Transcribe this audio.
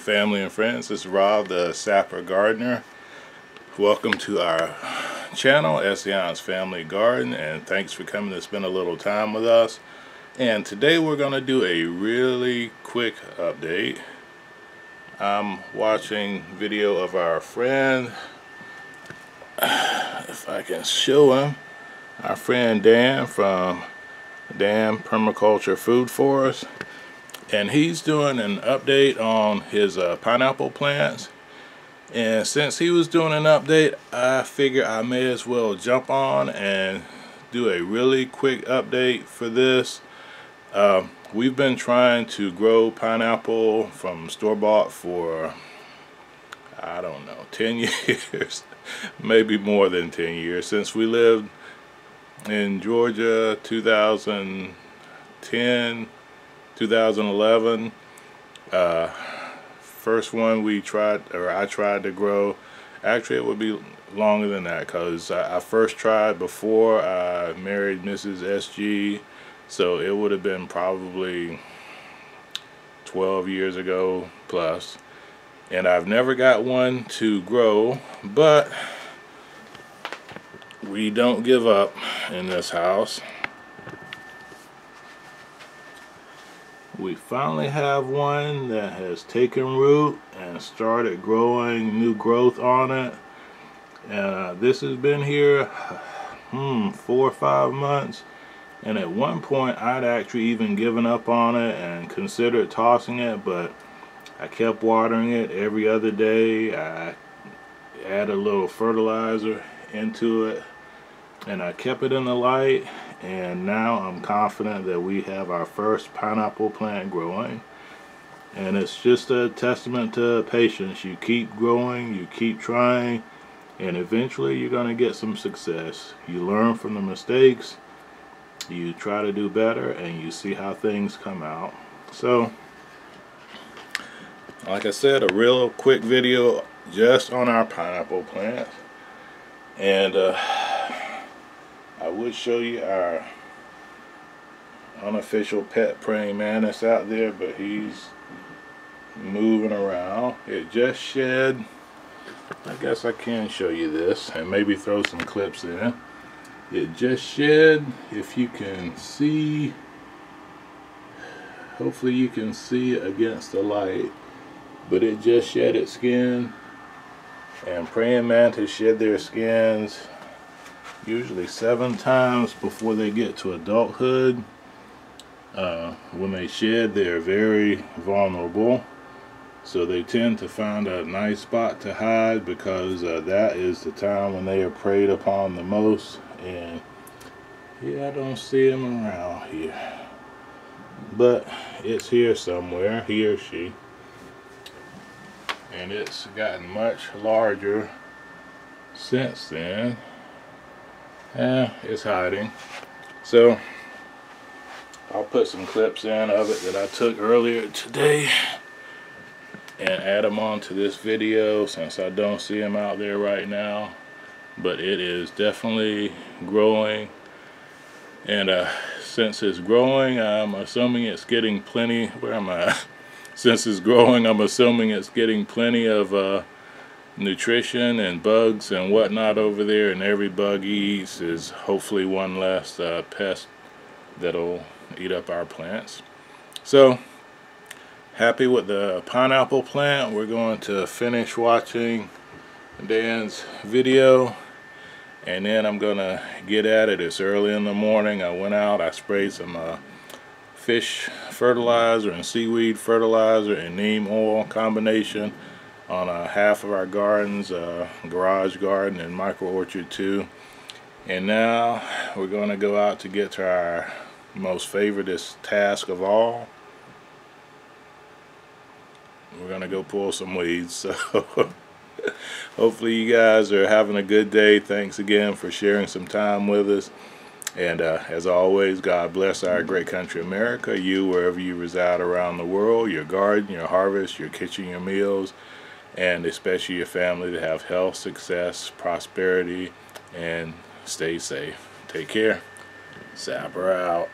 family and friends. This is Rob, the Sapper Gardener. Welcome to our channel, Essayons Family Garden, and thanks for coming to spend a little time with us. And today we're going to do a really quick update. I'm watching video of our friend, if I can show him, our friend Dan from Dan Permaculture Food Forest and he's doing an update on his uh, pineapple plants. And since he was doing an update I figure I may as well jump on and do a really quick update for this. Uh, we've been trying to grow pineapple from store-bought for I don't know 10 years maybe more than 10 years since we lived in Georgia 2010 2011 uh, first one we tried or I tried to grow actually it would be longer than that because I, I, first tried before I married Mrs. SG so it would have been probably 12 years ago plus and I've never got one to grow but we don't give up in this house we finally have one that has taken root and started growing new growth on it. Uh, this has been here hmm four or five months. And at one point I'd actually even given up on it and considered tossing it but I kept watering it every other day. I add a little fertilizer into it and I kept it in the light and now I'm confident that we have our first pineapple plant growing. And it's just a testament to patience. You keep growing you keep trying and eventually you're gonna get some success. You learn from the mistakes you try to do better and you see how things come out. So like I said a real quick video just on our pineapple plant. And uh, I would show you our unofficial pet praying mantis out there, but he's moving around. It just shed. I guess I can show you this and maybe throw some clips in. It just shed, if you can see, hopefully you can see against the light, but it just shed its skin. And praying mantis shed their skins usually seven times before they get to adulthood. Uh, when they shed, they're very vulnerable. So they tend to find a nice spot to hide because uh, that is the time when they are preyed upon the most. And yeah, I don't see them around here. But it's here somewhere, he or she. And it's gotten much larger since then. Yeah, it's hiding. So I'll put some clips in of it that I took earlier today and add them onto this video since I don't see them out there right now. But it is definitely growing. And uh, since it's growing, I'm assuming it's getting plenty, where am I? since it's growing, I'm assuming it's getting plenty of uh, nutrition and bugs and whatnot over there and every bug eats is hopefully one less uh, pest that'll eat up our plants. So happy with the pineapple plant. We're going to finish watching Dan's video and then I'm gonna get at it. It's early in the morning. I went out I sprayed some uh, fish fertilizer and seaweed fertilizer and neem oil combination on uh, half of our gardens, uh, garage garden and micro orchard too. And now we're going to go out to get to our most favorite task of all. We're going to go pull some weeds. So hopefully you guys are having a good day. Thanks again for sharing some time with us. And uh, as always, God bless our great country, America. You, wherever you reside around the world, your garden, your harvest, your kitchen, your meals and especially your family to have health, success, prosperity, and stay safe. Take care. Sapper out.